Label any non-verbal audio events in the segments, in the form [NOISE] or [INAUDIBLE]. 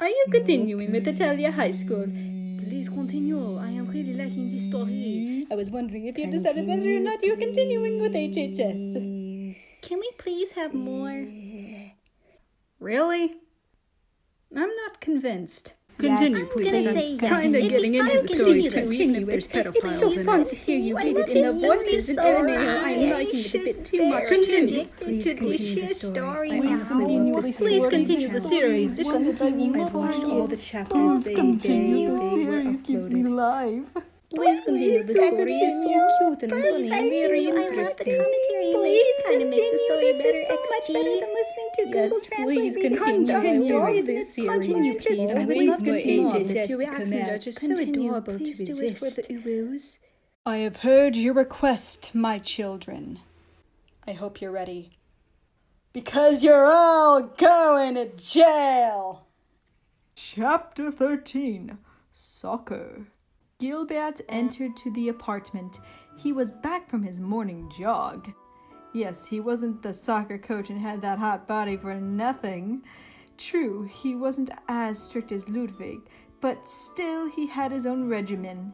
Are you continuing with Hetalia High School? Please continue. I am really liking this story. I was wondering if you decided whether or not you're continuing with HHS. Can we please have more? Really? I'm not convinced. Continue, Yes, please. please. I'm Yes. kind of getting into fun the to stories continue too, even if there's pedophiles It's so fun it. to hear you read it in the voices. so And anyhow, I'm liking it a bit too much. Continue. Please continue the story. now. continue the Please story. continue the series. I've watched all the chapters. Please continue. The series keeps me live. Please continue. The story is so cute and funny Please, and I very do. I love the interesting. commentary. Please. It kind of makes the continue. story This better. is so much better than listening to Yes, Google please Translate reading continue. content I love stories. this This series. Continue, Please, please. I would love to see continue. more. Yes, Your to accents come just so Continue. adorable to Please do it resist. for the uwoos. I have heard your request, my children. I hope you're ready. Because you're all going to jail! Chapter 13 Soccer. Gilbert uh. entered to the apartment. He was back from his morning jog. Yes, he wasn't the soccer coach and had that hot body for nothing. True, he wasn't as strict as Ludwig, but still he had his own regimen.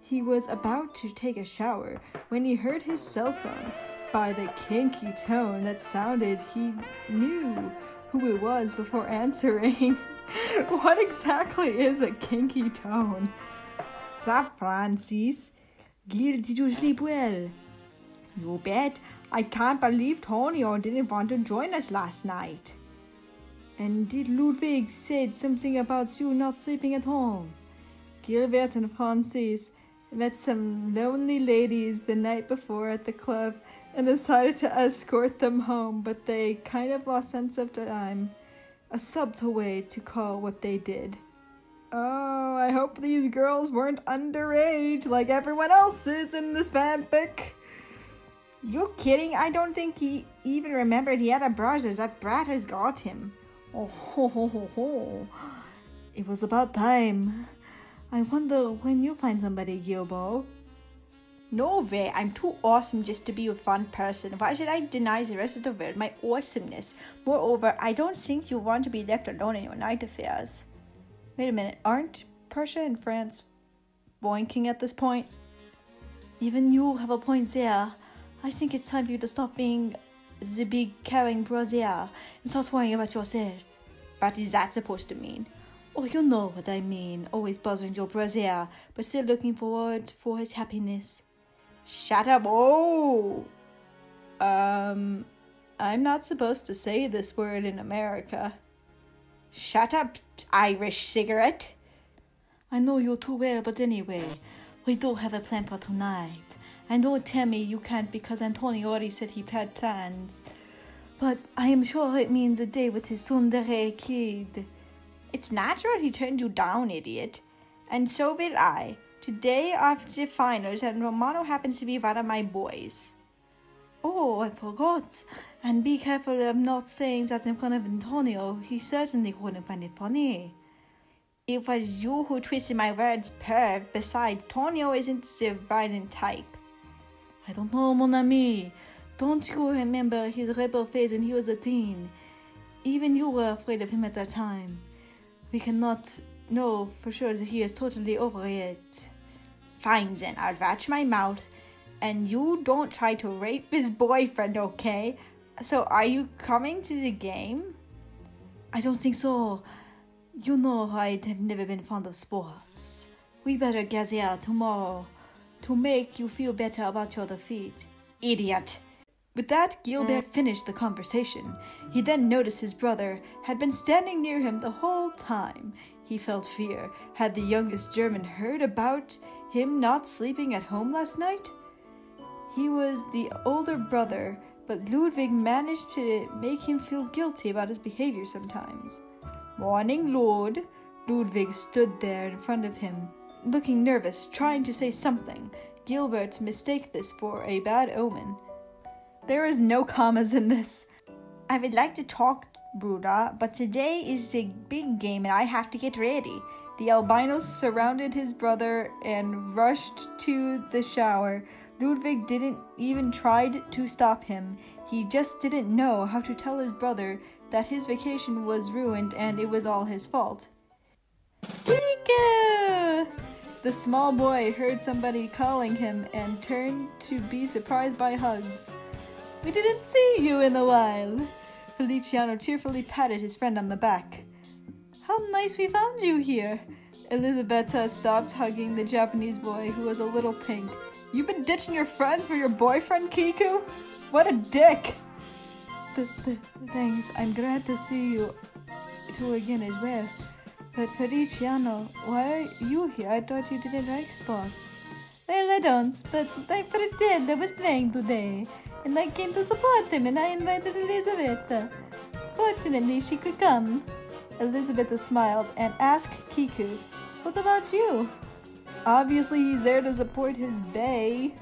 He was about to take a shower when he heard his cell phone. By the kinky tone that sounded, he knew who it was before answering. [LAUGHS] what exactly is a kinky tone? Sup, Francis? Gil, did you sleep well? You bet. I can't believe Tonio didn't want to join us last night. And did Ludwig said something about you not sleeping at home? Gilbert and Francis met some lonely ladies the night before at the club and decided to escort them home, but they kind of lost sense of time. A subtle way to call what they did. Oh, I hope these girls weren't underage like everyone else is in this fanfic. You're kidding? I don't think he even remembered he had a brother. That brat has got him. Oh ho ho ho ho. It was about time. I wonder when you find somebody, Gilbo. No way, I'm too awesome just to be a fun person. Why should I deny the rest of the world my awesomeness? Moreover, I don't think you want to be left alone in your night affairs. Wait a minute, aren't Prussia and France boinking at this point? Even you have a point there. I think it's time for you to stop being the big caring brother and start worrying about yourself. What is that supposed to mean? Oh, you know what I mean. Always bothering your brother, but still looking forward for his happiness. Shut up. Oh! Um, I'm not supposed to say this word in America. Shut up, Irish cigarette. I know you too well, but anyway, we do have a plan for tonight. And don't tell me you can't because Antonio already said he had plans. But I am sure it means a day with his tsundere kid. It's natural he turned you down, idiot. And so will I. Today after the finals, and Romano happens to be one of my boys. Oh, I forgot. And be careful of not saying that in front of Antonio. He certainly wouldn't find it funny. It was you who twisted my words, perv. Besides, Tonio isn't the violent type. I don't know, mon ami. Don't you remember his rebel phase when he was a teen? Even you were afraid of him at that time. We cannot know for sure that he is totally over it. Fine then, I'll watch my mouth. And you don't try to rape his boyfriend, okay? So, are you coming to the game? I don't think so. You know I'd have never been fond of sports. We better gather tomorrow to make you feel better about your defeat. Idiot. With that, Gilbert mm. finished the conversation. He then noticed his brother had been standing near him the whole time. He felt fear. Had the youngest German heard about him not sleeping at home last night? He was the older brother, but Ludwig managed to make him feel guilty about his behavior sometimes. Morning, Lud. Ludwig stood there in front of him, looking nervous, trying to say something. Gilbert mistake this for a bad omen. There is no commas in this. I would like to talk, Bruder, but today is a big game and I have to get ready. The albinos surrounded his brother and rushed to the shower. Ludwig didn't even try to stop him. He just didn't know how to tell his brother that his vacation was ruined and it was all his fault. Kiku! The small boy heard somebody calling him and turned to be surprised by hugs. We didn't see you in a while. Feliciano tearfully patted his friend on the back. How nice we found you here. Elisabetta stopped hugging the Japanese boy, who was a little pink. You've been ditching your friends for your boyfriend, Kiku? What a dick! Th- th- thanks, I'm glad to see you two again as well. But Feliciano, why are you here? I thought you didn't like sports. Well, I don't, but I pretend I was playing today, and I came to support him, and I invited Elisabetta. Fortunately, she could come. Elisabetta smiled and asked Kiku, What about you? Obviously, he's there to support his bay.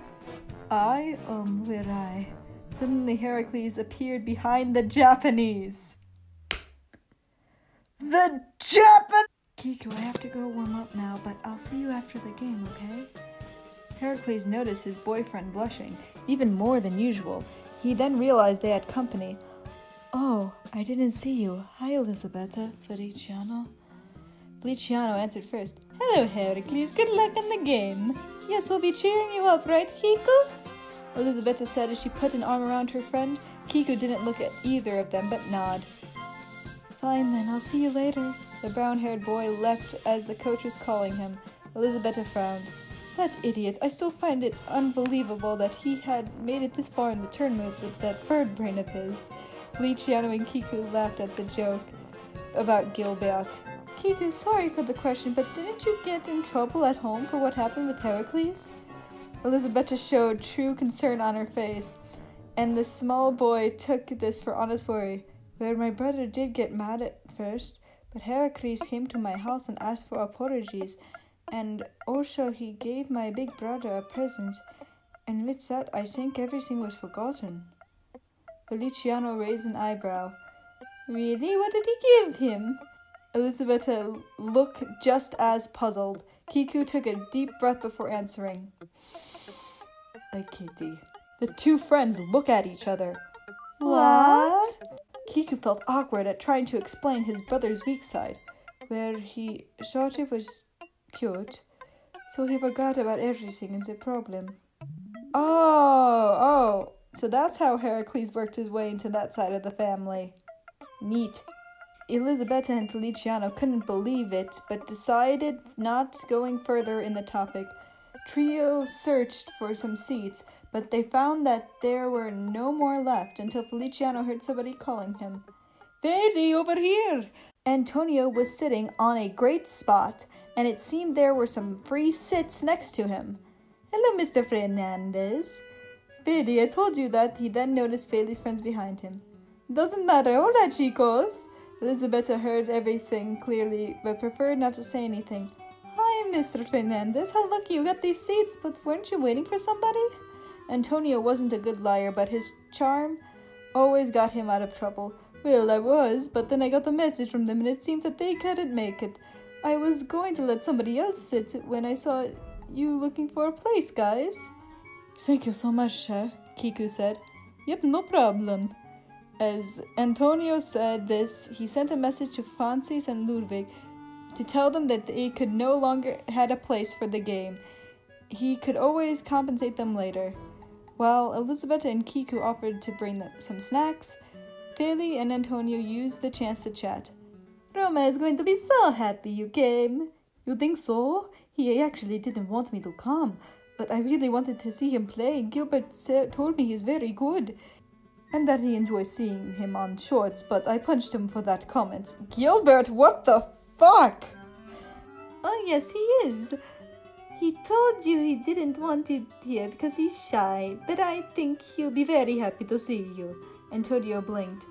I am where I. Suddenly, Heracles appeared behind the Japanese. The Japan. Kiku, I have to go warm up now, but I'll see you after the game, okay? Heracles noticed his boyfriend blushing, even more than usual. He then realized they had company. Oh, I didn't see you. Hi, Elisabetta, Feliciano. Feliciano answered first. Hello, Heracles. Good luck in the game. Yes, we'll be cheering you up, right, Kiku? Elisabetta said as she put an arm around her friend. Kiku didn't look at either of them, but nod. Fine then, I'll see you later. The brown haired boy left as the coach was calling him. Elisabetta frowned. That idiot. I still find it unbelievable that he had made it this far in the tournament with that bird brain of his. Feliciano and Kiku laughed at the joke about Gilbert. Kiku, sorry for the question, but didn't you get in trouble at home for what happened with Heracles? Elisabetta showed true concern on her face, and the small boy took this for honest worry. Well, my brother did get mad at first, but Heracles came to my house and asked for apologies, and also he gave my big brother a present, and with that I think everything was forgotten. Feliciano raised an eyebrow. Really? What did he give him? Elisabetta looked just as puzzled. Kiku took a deep breath before answering. A kitty. The two friends look at each other. What? Kiku felt awkward at trying to explain his brother's weak side, where he thought it was cute, so he forgot about everything and the problem. Oh, oh, so that's how Heracles worked his way into that side of the family. Neat. Elisabetta and Feliciano couldn't believe it, but decided not going further in the topic. Trio searched for some seats, but they found that there were no more left until Feliciano heard somebody calling him. Feli, over here! Antonio was sitting on a great spot, and it seemed there were some free seats next to him. Hello, Mr. Fernandez. Feli, I told you that. He then noticed Feli's friends behind him. Doesn't matter. Hola, chicos. Elisabetta heard everything clearly, but preferred not to say anything. Hi, Mr. Fernandez. How lucky you got these seats, but weren't you waiting for somebody? Antonio wasn't a good liar, but his charm always got him out of trouble. Well, I was, but then I got the message from them and it seemed that they couldn't make it. I was going to let somebody else sit when I saw you looking for a place, guys. Thank you so much, sir, Kiku said. Yep, no problem. As Antonio said this, he sent a message to Francis and Ludwig to tell them that they could no longer had a place for the game. He could always compensate them later. While Elisabetta and Kiku offered to bring them some snacks, Feli and Antonio used the chance to chat. Roma is going to be so happy you came. You think so? He actually didn't want me to come, but I really wanted to see him play. Gilbert told me he's very good and that he enjoys seeing him on shorts, but I punched him for that comment. Gilbert, what the fuck? Oh, yes, he is. He told you he didn't want you here because he's shy, but I think he'll be very happy to see you. Antonio blinked.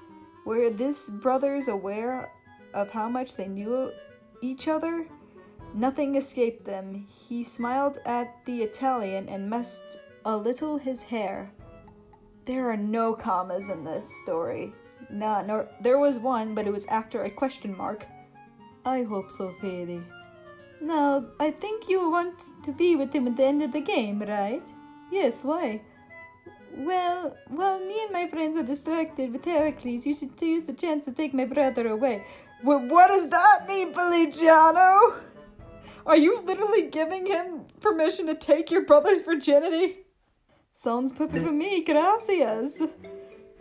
Were these brothers aware of how much they knew each other? Nothing escaped them. He smiled at the Italian and messed a little his hair. There are no commas in this story. No, no, there was one, but it was after a question mark. I hope so, Feli. Now, I think you want to be with him at the end of the game, right? Yes, why? Well, while me and my friends are distracted with Heracles, you should use the chance to take my brother away. what does that mean, Feliciano? Are you literally giving him permission to take your brother's virginity? Sounds perfect for me, gracias.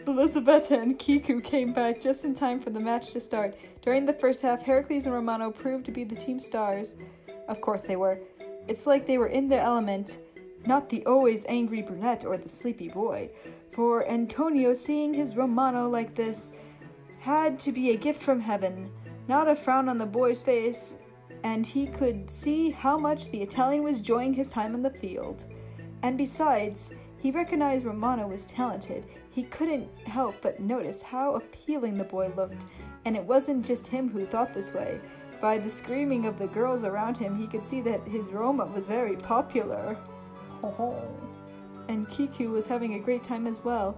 Elisabetta and Kiku came back just in time for the match to start. During the first half, Heracles and Romano proved to be the team stars. Of course they were. It's like they were in their element, not the always angry brunette or the sleepy boy. For Antonio, seeing his Romano like this had to be a gift from heaven, not a frown on the boy's face, and he could see how much the Italian was enjoying his time on the field. And besides, he recognized Romano was talented. He couldn't help but notice how appealing the boy looked, and it wasn't just him who thought this way. By the screaming of the girls around him, he could see that his Roma was very popular. and Kiku was having a great time as well.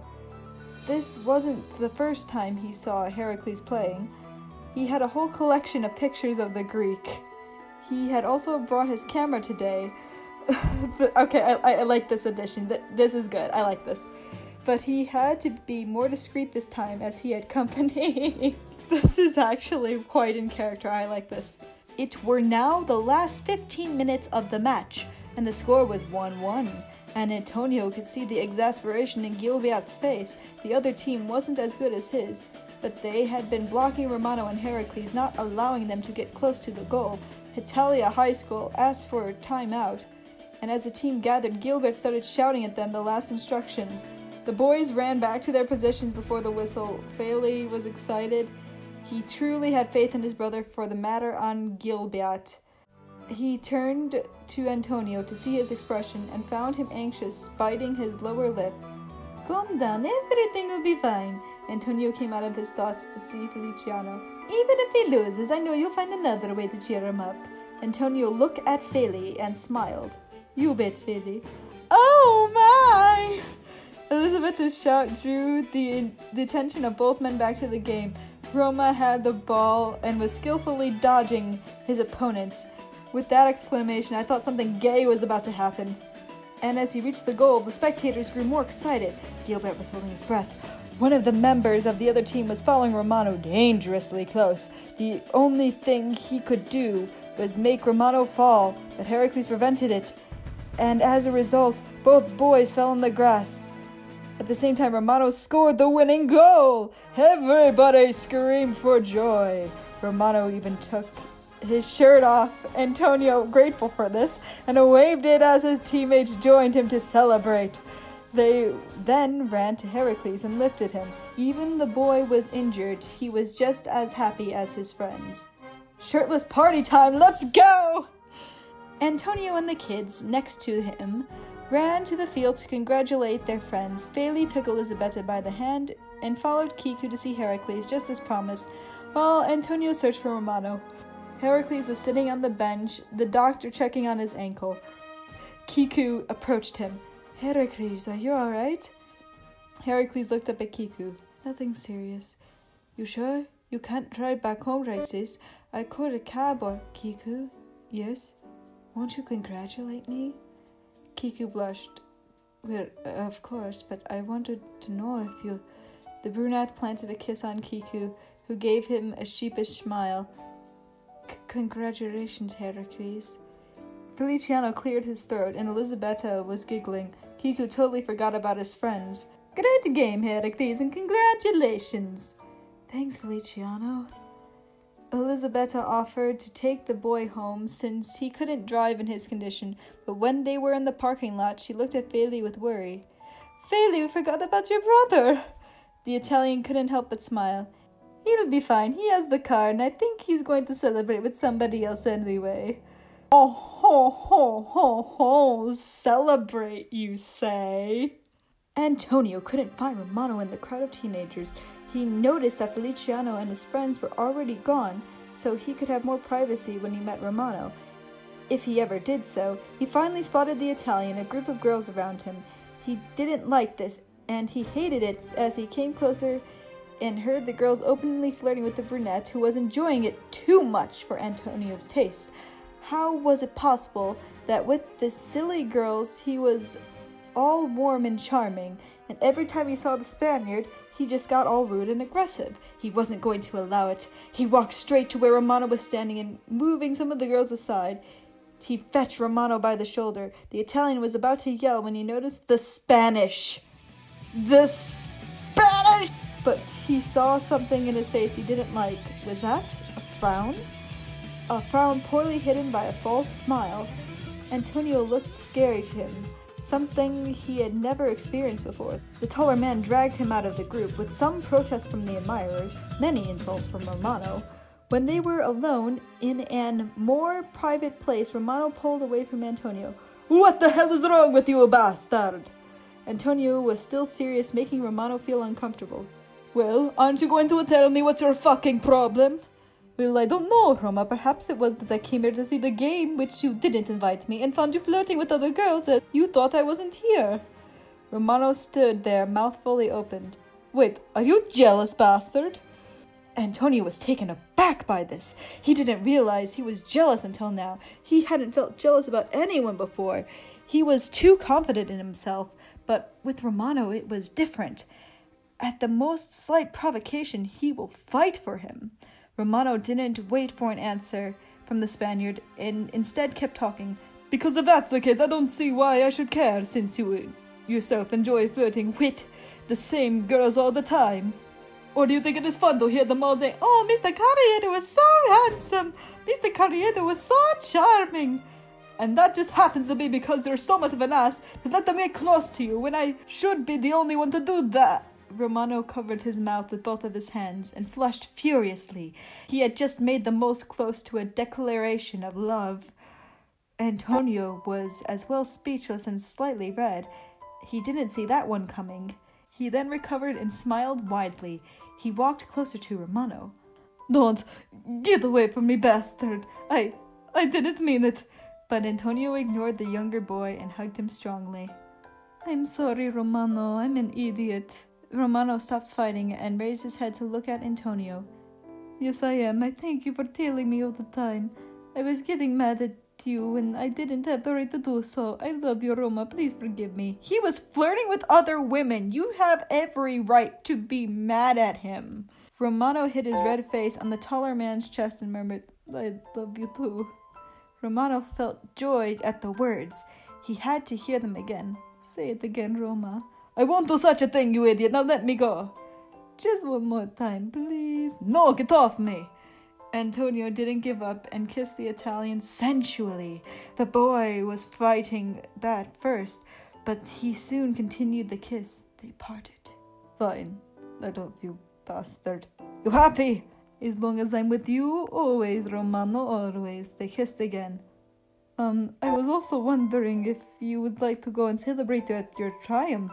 This wasn't the first time he saw Heracles playing. He had a whole collection of pictures of the Greek. He had also brought his camera today. [LAUGHS] okay, I, I like this addition. This is good. I like this. But he had to be more discreet this time as he had company. [LAUGHS] this is actually quite in character. I like this. It were now the last 15 minutes of the match, and the score was 1 1. And Antonio could see the exasperation in Gilbert's face. The other team wasn't as good as his, but they had been blocking Romano and Heracles, not allowing them to get close to the goal. Italia High School asked for a timeout, and as the team gathered, Gilbert started shouting at them the last instructions. The boys ran back to their positions before the whistle. Feli was excited. He truly had faith in his brother for the matter on Gilbert. He turned to Antonio to see his expression and found him anxious, biting his lower lip. Calm down, everything will be fine. Antonio came out of his thoughts to see Feliciano. Even if he loses, I know you'll find another way to cheer him up. Antonio looked at Feli and smiled. You bet, Feli. Oh my! Elizabeth's shout drew the, the attention of both men back to the game. Roma had the ball and was skillfully dodging his opponents. With that exclamation, I thought something gay was about to happen. And as he reached the goal, the spectators grew more excited. Gilbert was holding his breath. One of the members of the other team was following Romano dangerously close. The only thing he could do was make Romano fall, but Heracles prevented it, and as a result, both boys fell in the grass. At the same time, Romano scored the winning goal! Everybody screamed for joy. Romano even took his shirt off, Antonio grateful for this, and waved it as his teammates joined him to celebrate. They then ran to Heracles and lifted him. Even the boy was injured, he was just as happy as his friends. Shirtless party time, let's go! Antonio and the kids, next to him, ran to the field to congratulate their friends. Feli took Elisabetta by the hand and followed Kiku to see Heracles, just as promised, while Antonio searched for Romano. Heracles was sitting on the bench, the doctor checking on his ankle. Kiku approached him. Heracles, are you alright? Heracles looked up at Kiku. Nothing serious. You sure? You can't drive back home this. I called a cab or Kiku. Yes? Won't you congratulate me? Kiku blushed. Well, uh, of course, but I wanted to know if you. The brunette planted a kiss on Kiku, who gave him a sheepish smile. Congratulations, Heracles. Feliciano cleared his throat, and Elisabetta was giggling. Kiku totally forgot about his friends. Great game, Heracles, and congratulations! Thanks, Feliciano. Elisabetta offered to take the boy home since he couldn't drive in his condition, but when they were in the parking lot, she looked at Feli with worry. Feli, we forgot about your brother! The Italian couldn't help but smile. He'll be fine. He has the car, and I think he's going to celebrate with somebody else anyway. Oh, ho, ho, ho, ho, celebrate, you say? Antonio couldn't find Romano in the crowd of teenagers. He noticed that Feliciano and his friends were already gone, so he could have more privacy when he met Romano. If he ever did so, he finally spotted the Italian, a group of girls around him. He didn't like this, and he hated it as he came closer and heard the girls openly flirting with the brunette, who was enjoying it too much for Antonio's taste. How was it possible that with the silly girls he was all warm and charming, and every time he saw the Spaniard, he just got all rude and aggressive. He wasn't going to allow it. He walked straight to where Romano was standing and moving some of the girls aside. He fetched Romano by the shoulder. The Italian was about to yell when he noticed the Spanish. The Spanish! But he saw something in his face he didn't like. Was that a frown? A frown poorly hidden by a false smile. Antonio looked scary to him, something he had never experienced before. The taller man dragged him out of the group, with some protest from the admirers, many insults from Romano. When they were alone in an more private place, Romano pulled away from Antonio. What the hell is wrong with you, bastard? Antonio was still serious, making Romano feel uncomfortable. Well, aren't you going to tell me what's your fucking problem? Well, I don't know, Roma. Perhaps it was that I came here to see the game, which you didn't invite me, and found you flirting with other girls that you thought I wasn't here. Romano stood there, mouth fully opened. Wait, are you jealous, bastard? Antonio was taken aback by this. He didn't realize he was jealous until now. He hadn't felt jealous about anyone before. He was too confident in himself, but with Romano it was different. At the most slight provocation, he will fight for him. Romano didn't wait for an answer from the Spaniard and instead kept talking. Because if that's the case, I don't see why I should care since you yourself enjoy flirting with the same girls all the time. Or do you think it is fun to hear them all day? Oh, Mr. Carriedo was so handsome! Mr. Carriedo was so charming! And that just happens to be because you're so much of an ass to let them get close to you when I should be the only one to do that. Romano covered his mouth with both of his hands and flushed furiously. He had just made the most close to a declaration of love. Antonio was as well speechless and slightly red. He didn't see that one coming. He then recovered and smiled widely. He walked closer to Romano. Don't get away from me, bastard. I I didn't mean it. But Antonio ignored the younger boy and hugged him strongly. I'm sorry, Romano. I'm an idiot. Romano stopped fighting and raised his head to look at Antonio. Yes, I am. I thank you for telling me all the time. I was getting mad at you and I didn't have the right to do so. I love you, Roma. Please forgive me. He was flirting with other women. You have every right to be mad at him. Romano hid his red face on the taller man's chest and murmured, I love you too. Romano felt joy at the words. He had to hear them again. Say it again, Roma. I won't do such a thing, you idiot. Now let me go. Just one more time, please. No, get off me. Antonio didn't give up and kissed the Italian sensually. The boy was fighting back first, but he soon continued the kiss. They parted. Fine. I love you, bastard. You happy? As long as I'm with you, always, Romano, always. They kissed again. Um, I was also wondering if you would like to go and celebrate at your triumph.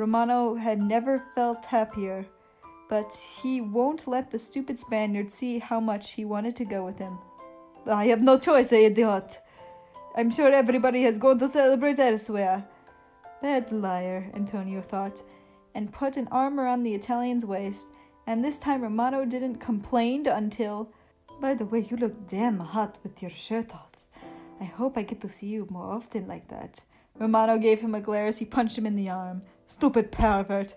Romano had never felt happier, but he won't let the stupid Spaniard see how much he wanted to go with him. I have no choice, eh, idiot. I'm sure everybody has gone to celebrate elsewhere. Bad liar, Antonio thought, and put an arm around the Italian's waist, and this time Romano didn't complain until. By the way, you look damn hot with your shirt off. I hope I get to see you more often like that. Romano gave him a glare as he punched him in the arm. Stupid pervert.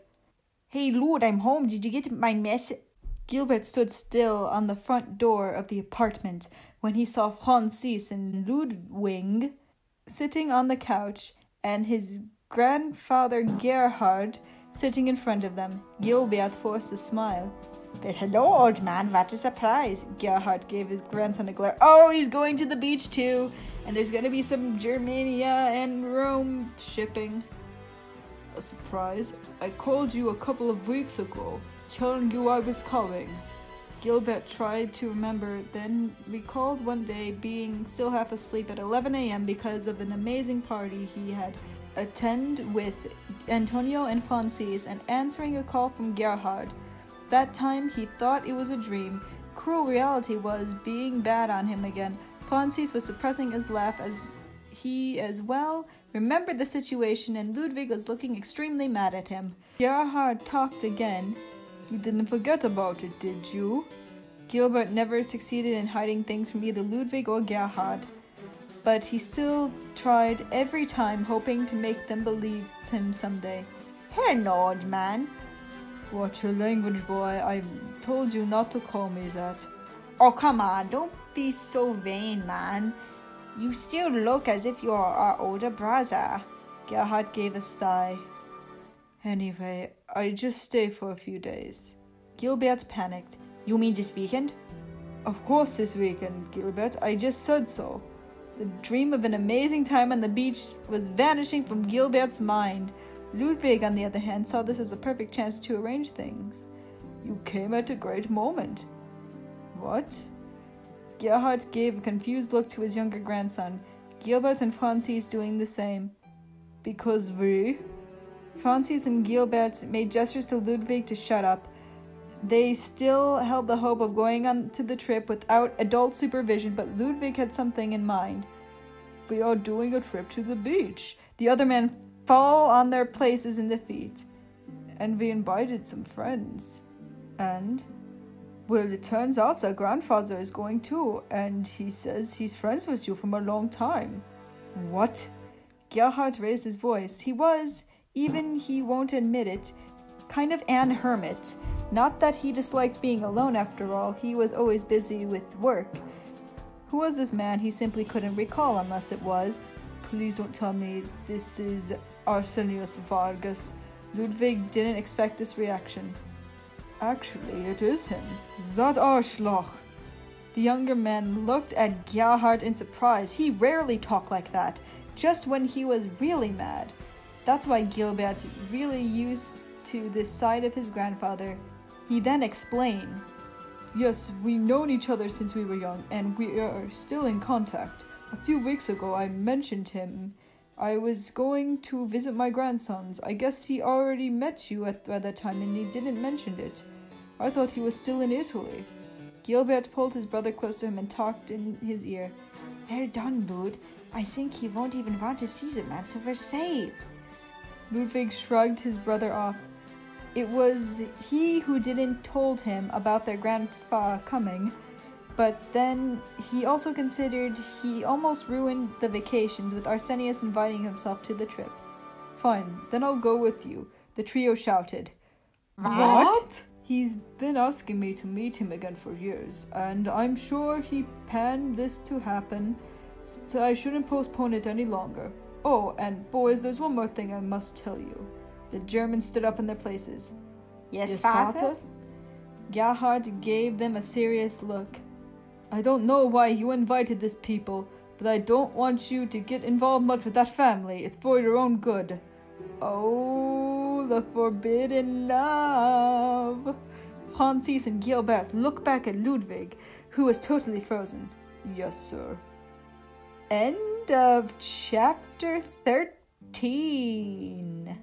Hey, Lud, I'm home. Did you get my message? Gilbert stood still on the front door of the apartment when he saw Francis and Ludwig sitting on the couch and his grandfather Gerhard sitting in front of them. Gilbert forced a smile. But hello, old man, what a surprise! Gerhard gave his grandson a glare. Oh, he's going to the beach too, and there's gonna be some Germania and Rome shipping a surprise. I called you a couple of weeks ago, telling you I was coming. Gilbert tried to remember, then recalled one day being still half asleep at 11 a.m. because of an amazing party he had attended with Antonio and Francis and answering a call from Gerhard. That time he thought it was a dream. Cruel reality was being bad on him again. Francis was suppressing his laugh as he as well remembered the situation and Ludwig was looking extremely mad at him. Gerhard talked again. You didn't forget about it, did you? Gilbert never succeeded in hiding things from either Ludwig or Gerhard. but he still tried every time, hoping to make them believe him someday. Here, old man. Watch your language, boy. I told you not to call me that. Oh, come on, don't be so vain, man. You still look as if you're our older brother. Gerhard gave a sigh. Anyway, I just stay for a few days. Gilbert panicked. You mean this weekend? Of course, this weekend, Gilbert. I just said so. The dream of an amazing time on the beach was vanishing from Gilbert's mind. Ludwig, on the other hand, saw this as a perfect chance to arrange things. You came at a great moment. What? Gerhard gave a confused look to his younger grandson. Gilbert and Francis doing the same. Because we? Francis and Gilbert made gestures to Ludwig to shut up. They still held the hope of going on to the trip without adult supervision, but Ludwig had something in mind. We are doing a trip to the beach. The other men fall on their places in defeat. And we invited some friends. And? Well, it turns out that grandfather is going too, and he says he's friends with you from a long time. What? Gerhard raised his voice. He was, even he won't admit it, kind of an hermit. Not that he disliked being alone, after all, he was always busy with work. Who was this man? He simply couldn't recall unless it was. Please don't tell me this is Arsenius Vargas. Ludwig didn't expect this reaction. Actually, it is him. That Arschloch. The younger man looked at Gerhard in surprise. He rarely talked like that, just when he was really mad. That's why Gilbert really used to this side of his grandfather. He then explained. Yes, we've known each other since we were young, and we are still in contact. A few weeks ago, I mentioned him. I was going to visit my grandsons. I guess he already met you at, by that time, and he didn't mention it. I thought he was still in Italy. Gilbert pulled his brother close to him and talked in his ear. Well done, Lud. I think he won't even want to see the man, so we're saved. Ludwig shrugged his brother off. It was he who didn't told him about their grandpa coming, but then he also considered he almost ruined the vacations with Arsenius inviting himself to the trip. Fine, then I'll go with you, the trio shouted. What? what? He's been asking me to meet him again for years, and I'm sure he planned this to happen, so I shouldn't postpone it any longer. Oh, and boys, there's one more thing I must tell you. The Germans stood up in their places. Yes, yes Vater? Gerhard gave them a serious look. I don't know why you invited this people, but I don't want you to get involved much with that family. It's for your own good. Oh, the forbidden love. Francis and Gilbert look back at Ludwig, who was totally frozen. Yes, sir. End of chapter 13.